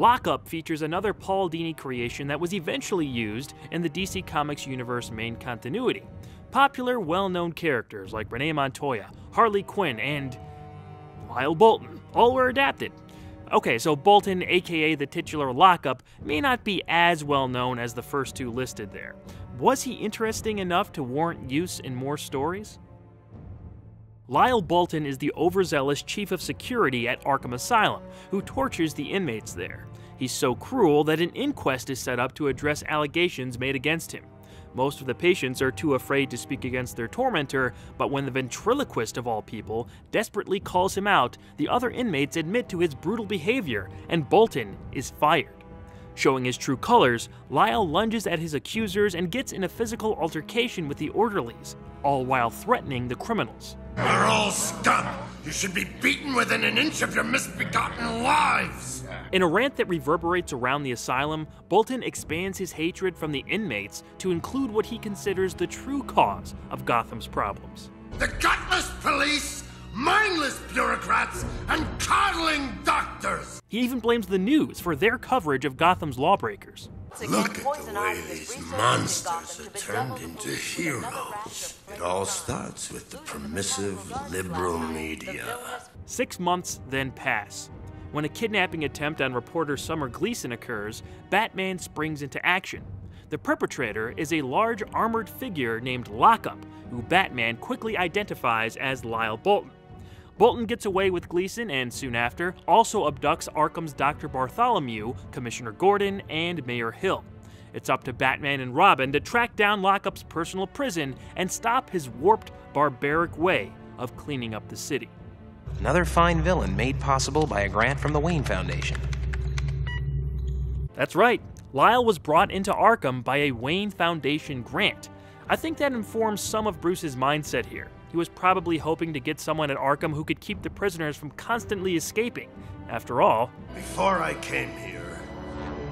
Lockup features another Paul Dini creation that was eventually used in the DC Comics universe main continuity. Popular, well known characters like Renee Montoya, Harley Quinn, and Lyle Bolton all were adapted. Okay, so Bolton, aka the titular Lockup, may not be as well known as the first two listed there. Was he interesting enough to warrant use in more stories? Lyle Bolton is the overzealous chief of security at Arkham Asylum, who tortures the inmates there. He's so cruel that an inquest is set up to address allegations made against him. Most of the patients are too afraid to speak against their tormentor, but when the ventriloquist of all people desperately calls him out, the other inmates admit to his brutal behavior, and Bolton is fired. Showing his true colors, Lyle lunges at his accusers and gets in a physical altercation with the orderlies, all while threatening the criminals. You're all scum! You should be beaten within an inch of your misbegotten lives! In a rant that reverberates around the asylum, Bolton expands his hatred from the inmates to include what he considers the true cause of Gotham's problems. The gutless police, mindless bureaucrats, and coddling doctors! He even blames the news for their coverage of Gotham's lawbreakers. Look at the way these monsters are turned into heroes. It all starts with the permissive liberal media. Six months then pass. When a kidnapping attempt on reporter Summer Gleason occurs, Batman springs into action. The perpetrator is a large armored figure named Lockup, who Batman quickly identifies as Lyle Bolton. Bolton gets away with Gleason and soon after also abducts Arkham's Dr. Bartholomew, Commissioner Gordon, and Mayor Hill. It's up to Batman and Robin to track down Lockup's personal prison and stop his warped, barbaric way of cleaning up the city. Another fine villain made possible by a grant from the Wayne Foundation. That's right, Lyle was brought into Arkham by a Wayne Foundation grant. I think that informs some of Bruce's mindset here. He was probably hoping to get someone at Arkham who could keep the prisoners from constantly escaping. After all, Before I came here,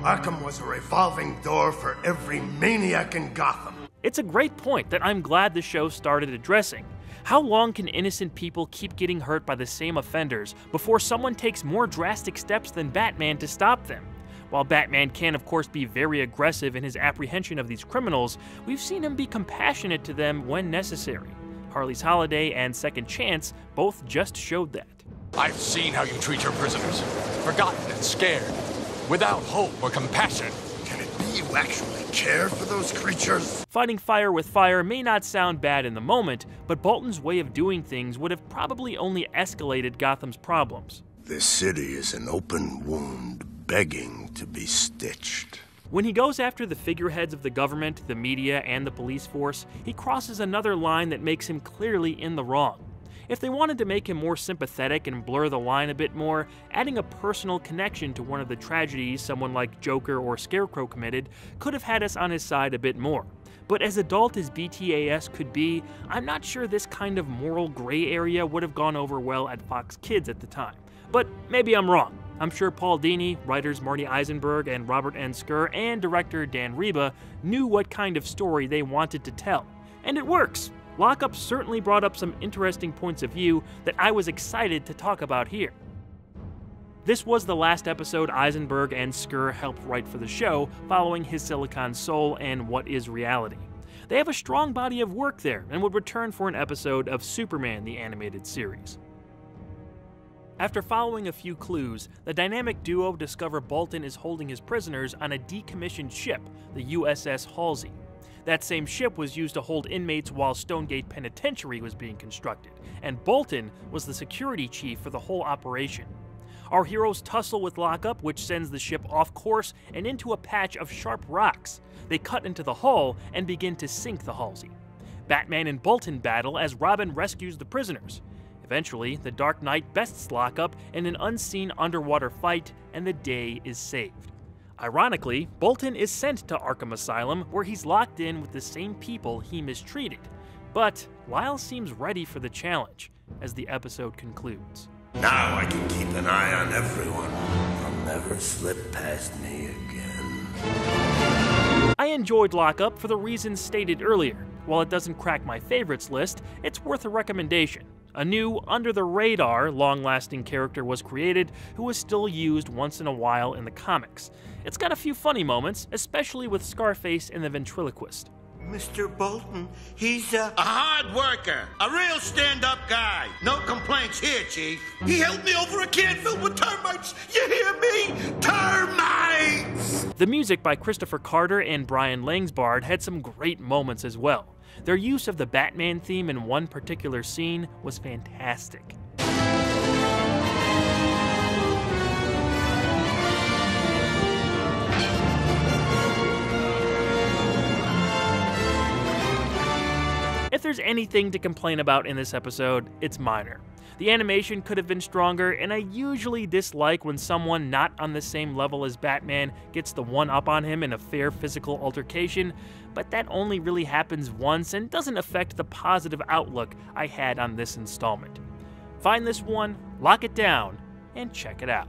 Arkham was a revolving door for every maniac in Gotham. it's a great point that I'm glad the show started addressing. How long can innocent people keep getting hurt by the same offenders before someone takes more drastic steps than Batman to stop them? While Batman can, of course, be very aggressive in his apprehension of these criminals, we've seen him be compassionate to them when necessary. Harley's Holiday and Second Chance both just showed that. I've seen how you treat your prisoners. Forgotten and scared. Without hope or compassion. Can it be you actually care for those creatures? Fighting fire with fire may not sound bad in the moment, but Bolton's way of doing things would have probably only escalated Gotham's problems. This city is an open wound begging to be stitched. When he goes after the figureheads of the government, the media, and the police force, he crosses another line that makes him clearly in the wrong. If they wanted to make him more sympathetic and blur the line a bit more, adding a personal connection to one of the tragedies someone like Joker or Scarecrow committed could have had us on his side a bit more. But as adult as BTAS could be, I'm not sure this kind of moral gray area would have gone over well at Fox Kids at the time. But maybe I'm wrong. I'm sure Paul Dini, writers Marty Isenberg and Robert N. Skir, and director Dan Riba knew what kind of story they wanted to tell. And it works. Lockup certainly brought up some interesting points of view that I was excited to talk about here. This was the last episode Isenberg and Skir helped write for the show, following his Silicon Soul and What is Reality. They have a strong body of work there and would return for an episode of Superman the Animated Series. After following a few clues, the dynamic duo discover Bolton is holding his prisoners on a decommissioned ship, the USS Halsey. That same ship was used to hold inmates while Stonegate Penitentiary was being constructed, and Bolton was the security chief for the whole operation. Our heroes tussle with Lockup, which sends the ship off course and into a patch of sharp rocks. They cut into the hull and begin to sink the Halsey. Batman and Bolton battle as Robin rescues the prisoners. Eventually, the Dark Knight bests Lockup in an unseen underwater fight, and the day is saved. Ironically, Bolton is sent to Arkham Asylum, where he's locked in with the same people he mistreated. But Lyle seems ready for the challenge as the episode concludes. Now I can keep an eye on everyone. They'll never slip past me again. I enjoyed Lockup for the reasons stated earlier. While it doesn't crack my favorites list, it's worth a recommendation. A new, under the radar, long lasting character was created who was still used once in a while in the comics. It's got a few funny moments, especially with Scarface and the ventriloquist. Mr. Bolton, he's a... A hard worker. A real stand-up guy. No complaints here, Chief. He helped me over a can filled with termites. You hear me? Termites! The music by Christopher Carter and Brian Langsbard had some great moments as well. Their use of the Batman theme in one particular scene was fantastic. If there's anything to complain about in this episode, it's minor. The animation could have been stronger, and I usually dislike when someone not on the same level as Batman gets the one up on him in a fair physical altercation, but that only really happens once and doesn't affect the positive outlook I had on this installment. Find this one, lock it down, and check it out.